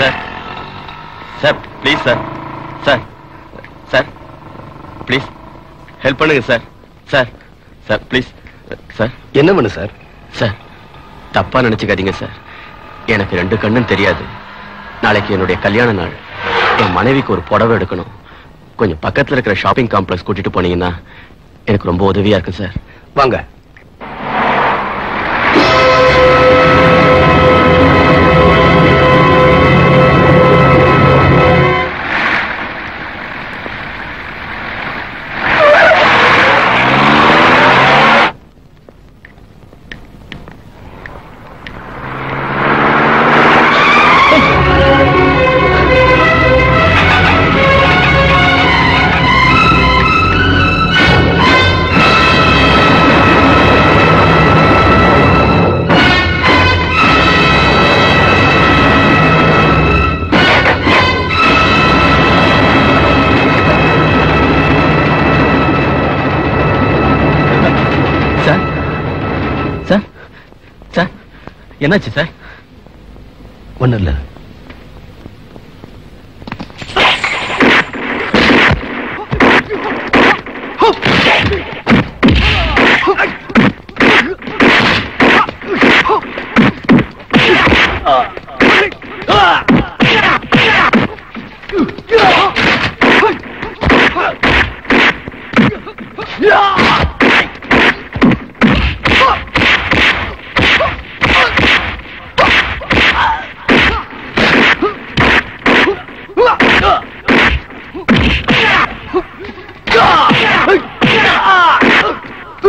Sir. Sir please sir. Sir sir please help பண்ணுங்க sir. Sir sir please sir. என்ன பண்ணு sir? Sir தப்பா நினைச்சுக்காதீங்க சார். எனக்கு ரெண்டு கண்ணும் தெரியாது. நாளைக்கு என்னுடைய கல்யாண நாள். என் மனைவிக்கு ஒரு புடவை எடுக்கணும். கொஞ்சம் பக்கத்துல இருக்கிற ஷாப்பிங் காம்ப்ளெக்ஸ் கூட்டிட்டு போனீங்கன்னா எனக்கு ரொம்ப உதவியா இருக்கும் சார். வாங்க. என்னாச்சு சார்? ஒன்றும் இல்லை.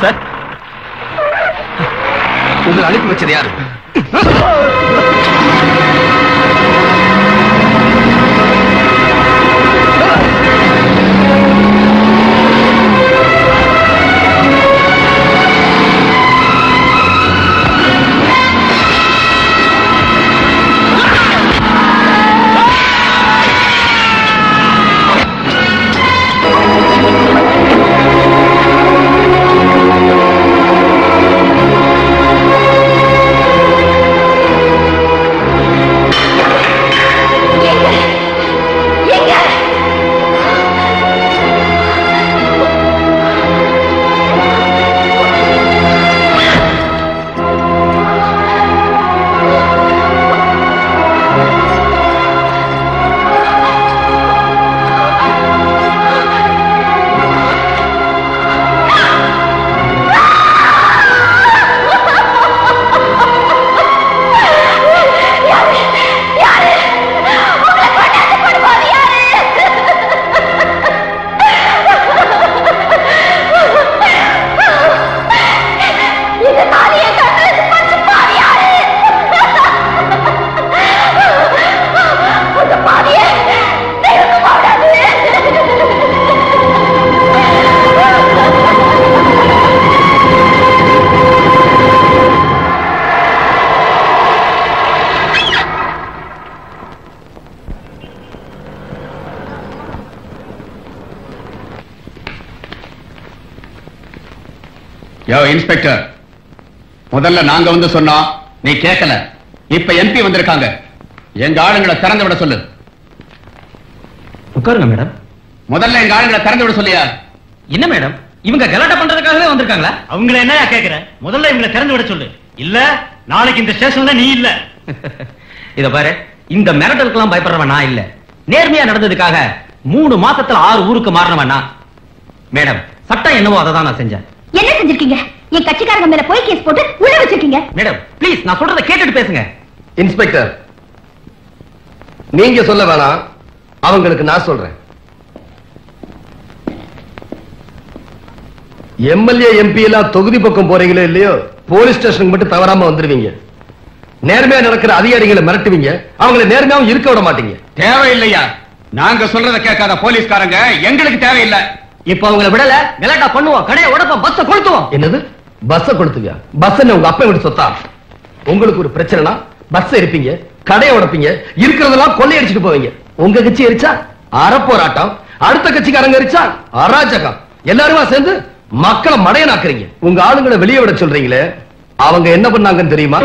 சார். உங்களை அனுப்பி வச்சது யாரு? யோ இன்ஸ்பெக்டர். முதல்ல நாங்க வந்து சொன்னோம் நீ கேட்கல இப்ப எம்பி வந்திருக்காங்க. எங்க ஆளுங்களை திறந்து விட சொல்லு. உட்காருங்க மேடம். முதல்ல எங்க ஆளுங்களை திறந்து விட சொல்லியா? என்ன மேடம்? இவங்க கலாட்டா பண்றதுக்காகவே வந்திருக்காங்களா? அவங்கள என்னயா கேக்குற? முதல்ல இவங்களை திறந்து விட சொல்லு. இல்ல நாளைக்கு இந்த ஸ்டேஷன்ல நீ இல்ல. இத பாரு இந்த மிரட்டலுக்கெல்லாம் பயப்படுறவன் நான் இல்ல. நேர்மையா நடந்ததுக்காக மூணு மாசத்துல ஆறு ஊருக்கு மாறினவன் நான். மேடம் சட்டம் என்னவோ அதை தான் நான் செஞ்சேன். என்ன செஞ்சிருக்கீங்க? என் கட்சிக்காரங்க மேல போய் கேஸ் போட்டு உள்ள வச்சிருக்கீங்க. மேடம் ப்ளீஸ் நான் சொல்றதை கேட்டுட்டு பேசுங்க. இன்ஸ்பெக்டர் நீங்க சொல்ல வேணாம் அவங்களுக்கு நான் சொல்றேன். எம்எல்ஏ எம்பி எல்லாம் தொகுதி பக்கம் போறீங்களோ இல்லையோ போலீஸ் ஸ்டேஷனுக்கு மட்டும் தவறாம வந்துருவீங்க. நேர்மையா நடக்கிற அதிகாரிகளை மிரட்டுவீங்க. அவங்கள நேர்மையாவும் இருக்க விட மாட்டீங்க. தேவையில்லையா? நாங்க சொல்றத கேட்காத போலீஸ்காரங்க எங்களுக்கு தேவையில்லை. இப்ப அவங்கள விடல விளையாட்டா பண்ணுவோம் கடையை உடப்போம் பஸ்ஸ கொளுத்துவோம். என்னது? பஸ்ஸ கொடுத்துங்க பஸ் என்ன உங்க அப்பா விட சொத்தா? உங்களுக்கு ஒரு பிரச்சனைனா பஸ் இருப்பீங்க கடையை உடைப்பீங்க இருக்கிறதெல்லாம் கொள்ளையடிச்சிட்டு போவீங்க. உங்க கட்சி எரிச்சா? அறப்போராட்டம். அடுத்த கட்சிக்காரங்க எரிச்சா? அராஜகம். எல்லாருமா சேர்ந்து மக்களை மடையனாக்குறீங்க. உங்க ஆளுங்களை வெளியே விட சொல்றீங்களே அவங்க என்ன பண்ணாங்கன்னு தெரியுமா?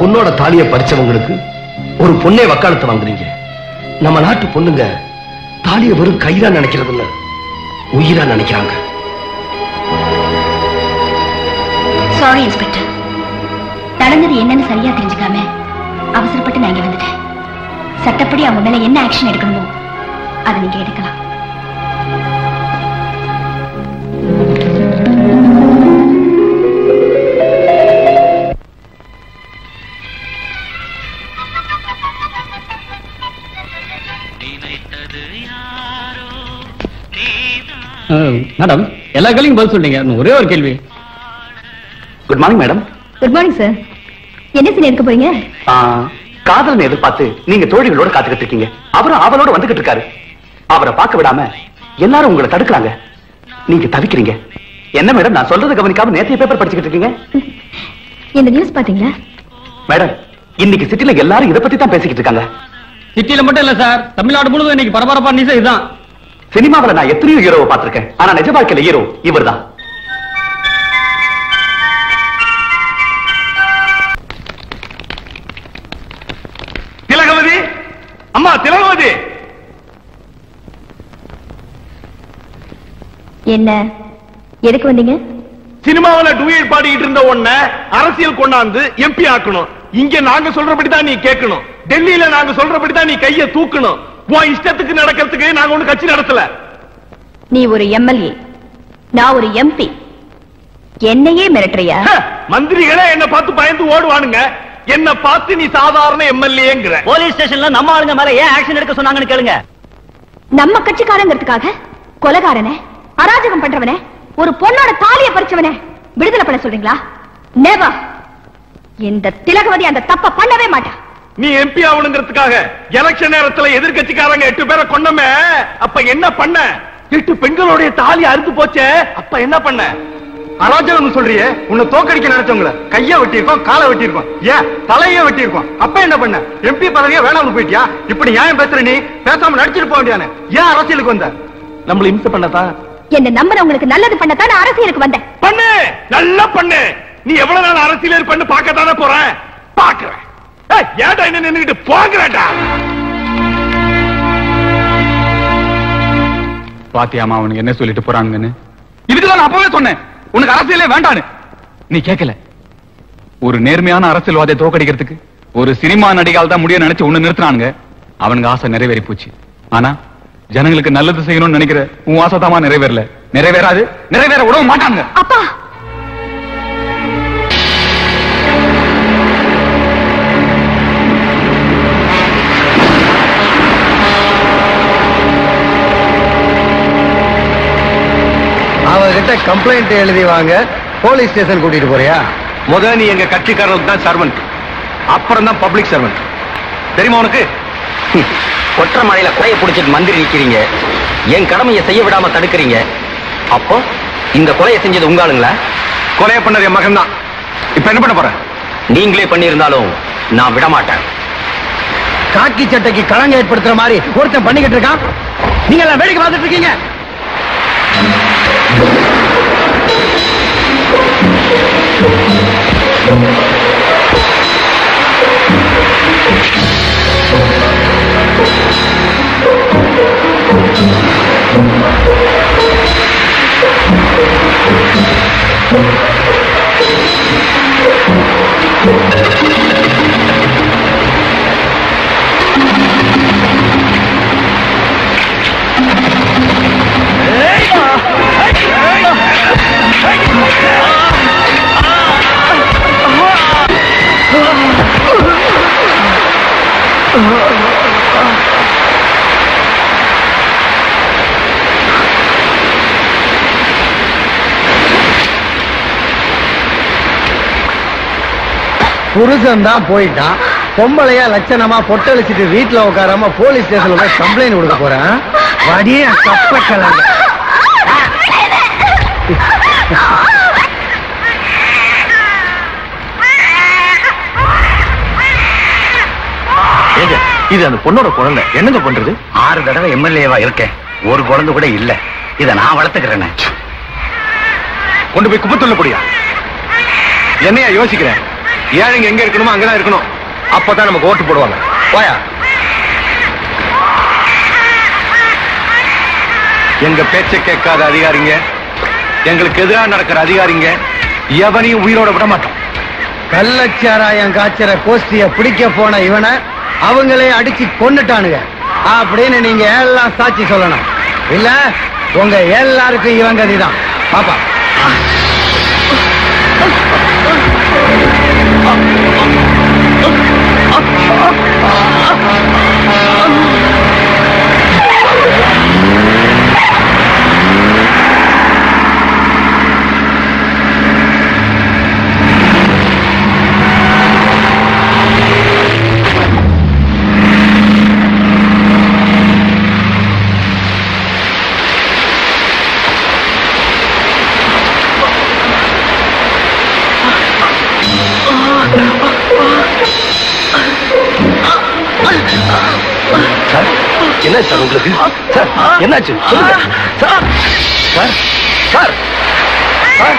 பொண்ணோட தாலிய பறிச்சவங்களுக்கு ஒரு பொண்ணே வக்காலத்தை வாங்குறீங்க. நம்ம நாட்டு பொண்ணுங்க தாலிய வெறும் கையில நினைக்கிறது இல்ல உயிரா நினைக்கிறாங்க. சாரி இன்ஸ்பெக்டர் நடந்தது என்னன்னு சரியா தெரிஞ்சுக்காம அவசரப்பட்டு நான் இங்க வந்துட்டேன். சட்டப்படி அவங்க மேல என்ன ஆக்ஷன் எடுக்கணுமோ அதை நீங்க எடுக்கலாம். மேடம் எல்லா கேள்வியும் பதில் சொல்றீங்க. ஒரே ஒரு கேள்வி. Good morning madam good morning sir என்ன சீன் எடுக்க போறீங்க? காதலனை எதிர்பார்த்து நீங்க தோழிகளோட காத்துக்கிட்டு இருக்கீங்க. அவரும் அவளோட வந்துகிட்டு இருக்காரு. அவரை பார்க்க விடாம எல்லாரும் உங்களை தடுக்கிறாங்க. நீங்க தவிக்கிறீங்க. என்ன மேடம் நான் சொல்றதை கவனிக்காம நேத்திய பேப்பர் படிச்சுக்கிட்டு இருக்கீங்க. இந்த நியூஸ் பாத்தீங்களா மேடம் இன்னைக்கு சிட்டில எல்லாரும் இத பத்தி தான் பேசிக்கிட்டு இருக்காங்க. சிட்டில மட்டும் இல்ல சார் தமிழ்நாடு முழுவதும் இன்னைக்கு பரபரப்பா நியூஸ் இதுதான். சினிமாவுல நான் எத்தனையோ ஹீரோவை பார்த்திருக்கேன். ஆனா நிஜ வாழ்க்கையில ஹீரோ இவர்தான். திலகவதி? அம்மா திலகவதி? என்ன? எதுக்கு வந்தீங்க? சினிமாவுல டூயட் பாடிட்டு இருந்த உன்ன அரசியல் கொண்டாந்து எம்பி ஆக்கணும். இங்க நாங்க சொல்றபடி தான் நீ கேட்கணும். டெல்லியில நாங்க சொல்றபடி தான் நீ கைய தூக்கணும். உன் இஷ்டத்துக்கு நடக்கிறதுக்கு நாங்க ஒண்ணு கட்சி நடத்தல. நீ ஒரு எம்எல்ஏ நான் ஒரு எம்பி. என்னையே மிரட்டுறியா? மந்திரிகளே என்ன பார்த்து பயந்து ஓடுவானுங்க. என்ன பார்த்து நீ சாதாரண எம்எல்ஏங்கிற. போலீஸ் ஸ்டேஷன்ல நம்ம ஆளுங்க மேல ஏன் ஆக்ஷன் எடுக்க சொன்னாங்கன்னு கேளுங்க. நம்ம கட்சிக்காரங்கிறதுக்காக கொலகாரனே அராஜகம் பண்றவனே ஒரு பொண்ணோட தாலியை பறிச்சவனே விடுதலை பண்ண சொல்றீங்களா? நெவர் இந்த திலகவதி அந்த தப்ப பண்ணவே மாட்டா. நீ எம்பி ஆகணுங்கிறதுக்காக எலெக்ஷன் நேரத்துல எதிர்க்கட்சிக்காரங்க எட்டு பேரை கொண்டமே அப்ப என்ன பண்ண? எட்டு பெண்களுடைய தாலி அறுத்து போச்சே அப்ப என்ன பண்ண? அராஜகம் சொல்றியே உன்னை தோக்கடிக்க நினைச்சவங்கள கைய வெட்டியிருக்கோம் காலை வெட்டியிருக்கோம். ஏன்? தலையே வெட்டியிருக்கோம். அப்ப என்ன பண்ண? எம்பி பதவியே வேணாம்னு போயிட்டியா? இப்படி நியாயம் பேசுற நீ பேசாம நடிச்சிட்டு போக வேண்டியானே ஏன் அரசியலுக்கு வந்த? நம்மள இம்சை பண்ணதான் என்ன நம்புறவங்களுக்கு நல்லது பண்ணத்தான் அரசியலுக்கு வந்தேன். பண்ணு! நல்லா பண்ணு! நீ எவ்வளவு நாள் அரசியல் இருப்பன்னு பார்க்கத்தானே போறேன் பாக்குறேன் ஏடா என்ன நின்னுகிட்டு போங்கிறேன்டா பாத்தியாமா அவனுக்கு என்ன சொல்லிட்டு போறாங்கன்னு? இதுக்குதான் நான் அப்பவே சொன்னேன். உனக்கு அரசியலே வேண்டான்னு. நீ கேட்கல ஒரு நேர்மையான அரசியல்வாதை தோக்கடிக்கிறதுக்கு ஒரு சினிமா நடிகால் தான் முடிய நினைச்சு ஒண்ணு நிறுத்தினானுங்க. அவனுக்கு ஆசை நிறைவேறி போச்சு. ஆனா ஜனங்களுக்கு நல்லது செய்யணும்னு நினைக்கிற உன் ஆசை தாமா நிறைவேறல. நிறைவேறாது நிறைவேற விடவும் மாட்டானுங்க. அப்பா! கம்ப்ளைண்ட் எழுதி வாங்க போலீஸ் ஸ்டேஷன் கூட்டிட்டு போறியா? முத நீ எங்க கட்சிக்காரனுக்கு தான் சர்வன்ட் அப்புறம் தான் பப்ளிக் சர்வன்ட் தெரியுமா உனக்கு? கொற்ற மழையில குறைய பிடிச்சிட்டு மந்திரி நிக்கிறீங்க. என் கடமையை செய்ய விடாம தடுக்கிறீங்க. அப்போ இந்த கொலையை செஞ்சது உங்க ஆளுங்களா கொலையை பண்ணது என் மகன் தான். இப்ப என்ன பண்ண போற? நீங்களே பண்ணியிருந்தாலும் நான் விட மாட்டேன் காக்கி சட்டைக்கு களங்க ஏற்படுத்துற மாதிரி ஒருத்தன் பண்ணிக்கிட்டு இருக்கான். நீங்க எல்லாம் வேடிக்கை பார்த்துட்டு இருக்கீங்க. புருஷன் தான் போயிட்டான். பொம்பளையா லட்சணமா பொட்டழிச்சிட்டு வீட்டுல உட்காராம போலீஸ் ஸ்டேஷன்ல போய் கம்ப்ளைண்ட் கொடுக்க போறேன். வடிய கப்ப கிளம்ப இது அந்த பொண்ணோட குழந்தை. என்னங்க பண்றது? ஆறு தடவை எம்எல்ஏவா இருக்கேன். ஒரு குழந்தை கூட இல்ல. இத நான் வளர்த்துக்கிறேனே. கொண்டு போய் குப்பத்துள்ள போடியா? என்னையா யோசிக்கிறேன்? ஏழைங்க எங்க இருக்கணுமோ அங்கதான் இருக்கணும். அப்பதான் நமக்கு ஓட்டு போடுவாங்க. போயா எங்க பேச்ச கேட்காத அதிகாரிங்க எங்களுக்கு எதிராக நடக்கிற அதிகாரிங்க எவனையும் உயிரோட விட மாட்டோம் கள்ளச்சாராயம் காய்ச்சற கோஷ்டிய பிடிக்க போன இவனை அவங்களே அடிச்சு கொன்னுட்டானுங்க. அப்படின்னு நீங்க எல்லாம் சாட்சி சொல்லணும். இல்ல உங்க எல்லாருக்கும் இவன் கதிதான். பாப்பா. என்ன சார் உங்களுக்கு? சார் என்னாச்சு? சொல்லுங்க. Sir sir sir sir.